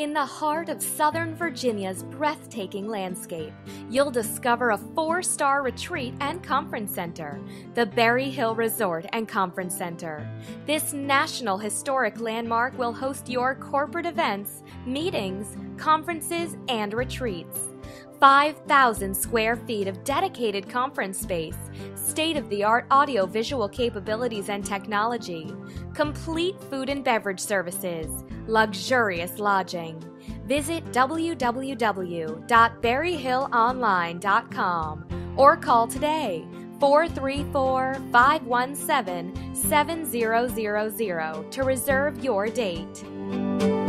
In the heart of Southern Virginia's breathtaking landscape, you'll discover a four star retreat and conference center, the Berry Hill Resort and Conference Center. This national historic landmark will host your corporate events, meetings, conferences, and retreats. 5,000 square feet of dedicated conference space, state of the art audio visual capabilities and technology, complete food and beverage services, luxurious lodging. Visit www.berryhillonline.com or call today 434 517 7000 to reserve your date.